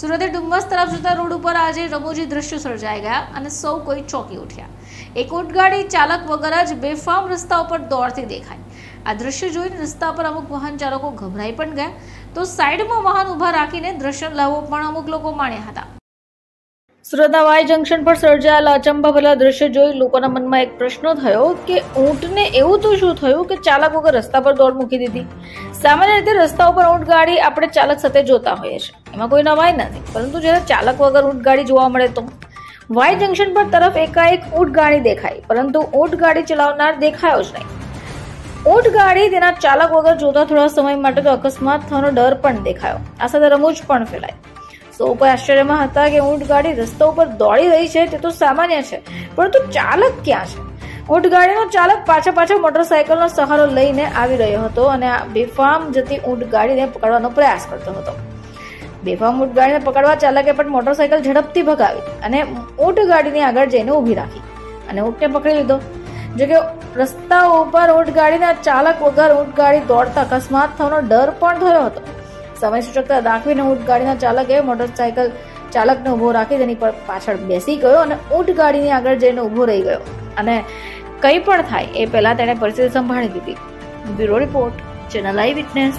સુરતે ડુમ્મસ તરફ જતા રોડ ઉપર આજે રમૂજી દ્રશ્યો સર્જાઈ ગયા અને સૌ કોઈ ચોંકી ઉઠ્યા. એક ઊંટગાડી ચાલક વગર જ બેફામ રસ્તા ઉપર દોડતી દેખાય આ દ્રશ્ય જોઈને રસ્તા પર અમુક વાહન ચાલકો ગભરાઈ પણ ગયા. તો સાઈડમાં વાહન ઊભા રાખીને દ્રશ્ય લાવવો પણ અમુક લોકો માણ્યા હતા. સુરતના વાય જંકશન પર સર્જાયેલા અચંબા ભરેલા દ્રશ્ય જોઈ લોકોના મનમાં એક પ્રશ્ન થયો કે ઊંટને એવું તો શું થયું કે ચાલક વગર રસ્તા પર દોડ મૂકી દીધી? સામાન્ય રીતે રસ્તા ઉપર ઊંટ ગાડી આપણે ચાલક સાથે જોતા હોઈએ છીએ. એમાં કોઈ નવાઈ નથી, પરંતુ જ્યારે ચાલક વગર ઊંટ ગાડી જોવા મળે તો? વાય જંકશન પર તરફ એકાએક ઊંટ ગાડી દેખાઈ, પરંતુ ઊંટ ગાડી ચલાવનાર દેખાયો જ નહીં. ઊંટ ગાડી તેના ચાલક વગર જોતા થોડા સમય માટે તો અકસ્માત થવાનો ડર પણ દેખાયો. આ સાથે રમૂજ પણ ફેલાય. સૌ ઉપર આશ્ચર્યમાં હતા કે ઊંટ ગાડી રસ્તા ઉપર દોડી રહી છે, તે તો સામાન્ય છે, પરંતુ ચાલક ક્યાં છે? ઊંટ ગાડીનો ચાલક પાછા પાછા મોટરસાયકલનો સહારો લઈને આવી રહ્યો હતો અને આ બેફામ જતી ઊંટ ગાડીને પકડવાનો પ્રયાસ કરતો હતો. બેફામ ઊંટ ગાડીને પકડવા ચાલકે પણ મોટરસાયકલ ઝડપથી ભગાવી અને ઊંટ ગાડીની આગળ જઈને ઊભી રાખી અને ઊંટને પકડી લીધો. જો કે રસ્તા ઉપર ઊંટ ગાડીના ચાલક વગર ઊંટ ગાડી દોડતા અકસ્માત થવાનો ડર પણ થયો હતો. સમય સૂચકતા દાખવીને ઊંટ ચાલકે મોટરસાયકલ ચાલકને ઊભો રાખી તેની પર પાછળ બેસી ગયો અને ઊંટ આગળ જઈને ઊભો રહી ગયો. અને કંઈ પણ થાય એ પહેલા તેણે પરિસ્થિતિ સંભાળી દીધી bureau report, channel eye witness